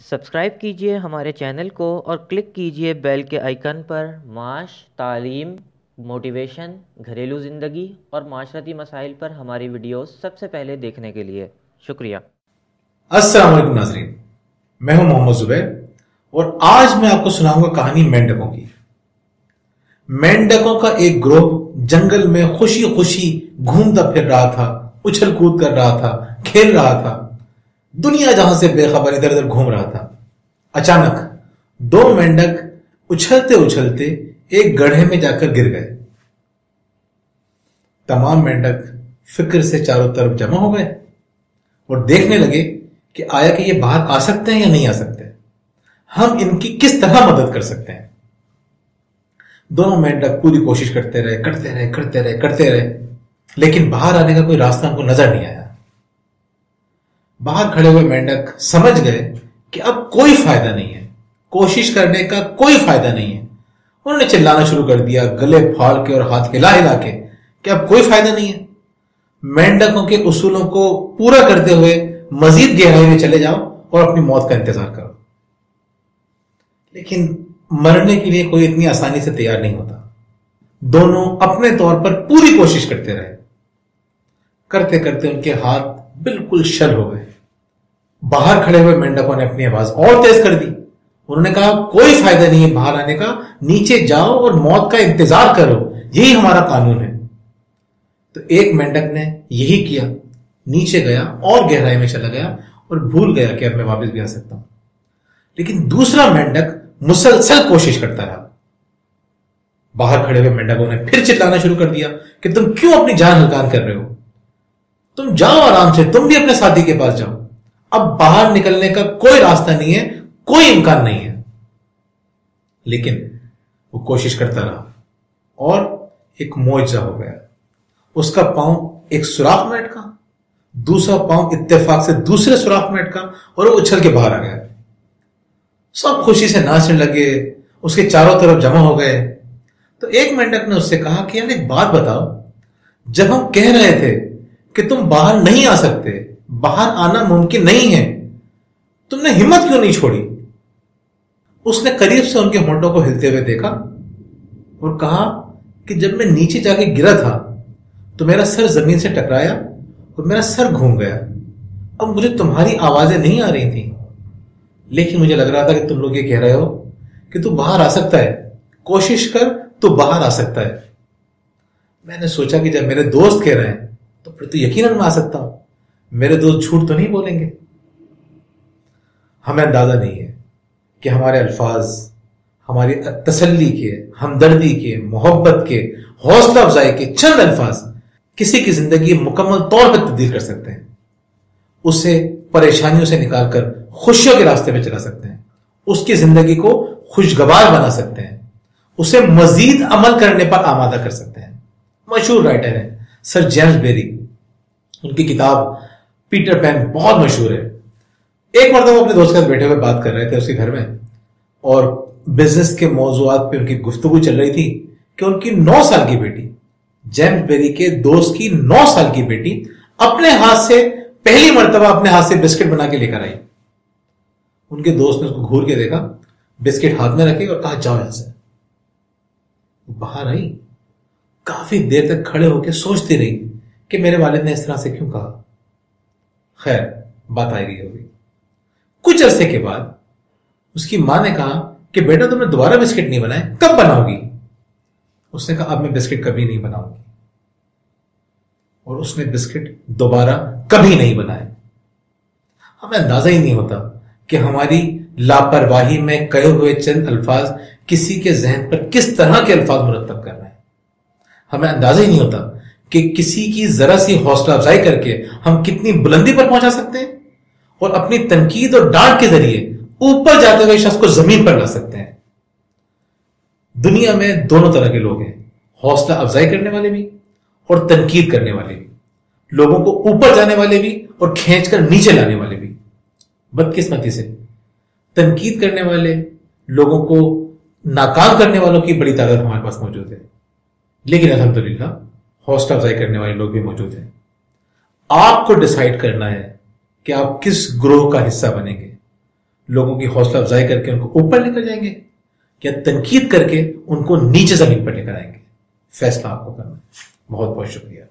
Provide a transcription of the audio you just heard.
Subscribe कीजिए हमारे channel को और क्लिक कीजिए बेल के आइकन पर माश तालीम, मोटिवेशन, घरेलू ज़िंदगी और माशरती मसाइल पर हमारी वीडियोस सबसे पहले देखने के लिए। शुक्रिया। अस्सलाम वालेकुम नाजरीन। मैं हूँ मोहम्मद जुबैर और आज मैं आपको सुनाऊँगा कहानी मेंढकों की। मेंढकों का एक ग्रोह जंगल में खुशी खुशी घूमता फिर रहा था उछल कूद कर रहा था, खेल रहा था। दुनिया जहाँ से बेखबर इधर उधर घूम रहा था। अचानक दो मेंढक उछलते उछलते एक गढ़े में जाकर गिर गए। तमाम मेंढक फ़िक्र से चारों तरफ़ जमा हो गए और देखने लगे कि आया कि ये बाहर आ सकते हैं या नहीं आ सकते। हम इनकी किस तरह मदद कर सकते हैं? दोनों मेंढक पूरी कोशिश करते रहे करते रहे करते रहे करते रहे, लेकिन बाहर आने का कोई रास्ता उनको नज़र नहीं आया। बाहर खड़े हुए मेंढक समझ गए कि अब कोई फ़ायदा नहीं है। कोशिश करने का कोई फ़ायदा नहीं है। उन्होंने चिल्लाना शुरू कर दिया, गले फाड़ के और हाथ हिला हिला के कि अब कोई फ़ायदा नहीं है। मेंढकों के उसूलों को पूरा करते हुए मजीद गहराई में चले जाओ और अपनी मौत का इंतज़ार करो। लेकिन मरने के लिए कोई इतनी आसानी से तैयार नहीं होता। दोनों अपने तौर पर पूरी कोशिश करते रहे। करते करते उनके हाथ बिल्कुल शल हो गए। बाहर खड़े हुए मेंढकों ने अपनी आवाज़ और तेज कर दी। उन्होंने कहा, कोई फ़ायदा नहीं है बाहर आने का। नीचे जाओ और मौत का इंतज़ार करो। यही हमारा कानून है। तो एक मेंढक ने यही किया। नीचे गया, और गहराई में चला गया और भूल गया कि अब मैं वापस भी आ सकता हूँ। लेकिन दूसरा मेंढक मुसलसल कोशिश करता रहा। बाहर खड़े हुए मेंढकों ने फिर चिल्लाना शुरू कर दिया कि, तुम क्यों अपनी जान हलकान कर रहे हो? तुम जाओ आराम से, तुम भी अपने साथी के पास जाओ। अब बाहर निकलने का कोई रास्ता नहीं है, कोई इम्कान नहीं है। लेकिन वो कोशिश करता रहा और एक मुआवजा हो गया। उसका पाँव एक सुराख में अटका, दूसरा पाँव इत्तेफाक से दूसरे सुराख में अटका और वो उछल के बाहर आ गया। सब खुशी से नाचने लगे, उसके चारों तरफ़ जमा हो गए। तो एक मेंढक ने उससे कहा कि यार एक बात बताओ, जब हम कह रहे थे कि तुम बाहर नहीं आ सकते बाहर आना मुमकिन नहीं है। तुमने हिम्मत क्यों नहीं छोड़ी? उसने करीब से उनके होंठों को हिलते हुए देखा और कहा कि जब मैं नीचे जाके गिरा था तो मेरा सर ज़मीन से टकराया और मेरा सर घूम गया। अब मुझे तुम्हारी आवाज़ें नहीं आ रही थी। लेकिन मुझे लग रहा था कि तुम लोग ये कह रहे हो कि तू बाहर आ सकता है। कोशिश कर, तू बाहर आ सकता है। मैंने सोचा कि जब मेरे दोस्त कह रहे हैं तो फिर तो यकीन मैं आ सकता हूँ। मेरे दोस्त झूठ तो नहीं बोलेंगे? हमें अंदाज़ा नहीं है कि हमारे अल्फाज, हमारी तसल्ली के, हमदर्दी के, मोहब्बत के, हौसला अफजाई के चंद अल्फाज किसी की ज़िंदगी मुकम्मल तौर पर तब्दील कर सकते हैं। उसे परेशानियों से निकालकर खुशियों के रास्ते में चला सकते हैं। उसकी ज़िंदगी को खुशगवार बना सकते हैं। उसे मजीद अमल करने पर आमादा कर सकते हैं। मशहूर राइटर है, सर जेम्स बेरी। उनकी किताब पीटर पैन बहुत मशहूर है। एक मरतबा वो अपने दोस्त के साथ बैठे हुए बात कर रहे थे उसके घर में, और बिज़नेस के मौजूद पे उनकी गुफ्तगु चल रही थी कि उनकी नौ साल की बेटी, जेम्स बेरी के दोस्त की नौ साल की बेटी, अपने हाथ से पहली मरतबा अपने हाथ से बिस्किट बना के लेकर आई। उनके दोस्त ने उसको घूर के देखा, बिस्किट हाथ में रखे और कहा, जाओ यहाँ से। बाहर आई। काफ़ी देर तक खड़े होकर सोचती रही कि मेरे वालिद ने इस तरह से क्यों कहा। खैर, बात आई गई होगी कुछ अरसे के बाद, उसकी माँ ने कहा कि, बेटा, तुमने दोबारा बिस्किट नहीं बनाए, कब बनाओगी? उसने कहा, अब मैं बिस्किट कभी नहीं बनाऊँगी। और उसने बिस्किट दोबारा कभी नहीं बनाए। हमें अंदाज़ा ही नहीं होता कि हमारी लापरवाही में कहे हुए चंद अल्फाज किसी के जहन पर किस तरह के अल्फाज मुरतब कर रहे हैं। हमें अंदाज़ा ही नहीं होता कि किसी की जरा सी हौसला अफजाई करके हम कितनी बुलंदी पर पहुँचा सकते हैं? और अपनी तनकीद और डांट के ज़रिए ऊपर जाते हुए शख्स को ज़मीन पर ला सकते हैं। दुनिया में दोनों तरह के लोग हैं, हौसला अफजाई करने वाले भी और तनकीद करने वाले भी। लोगों को ऊपर जाने वाले भी और खींचकर नीचे लाने वाले भी। बदकिस्मती से तनकीद करने वाले, लोगों को नाकाम करने वालों की बड़ी तादाद हमारे पास मौजूद है। लेकिन अलहमदुल्ला हौसला अफजाई करने वाले लोग भी मौजूद हैं। आपको डिसाइड करना है कि आप किस ग्रोह का हिस्सा बनेंगे। लोगों की हौसला अफजाई करके उनको ऊपर लेकर जाएँगे या तनकीद करके उनको नीचे ज़मीन पर लेकर आएँगे। फैसला आपको करना है। बहुत बहुत शुक्रिया।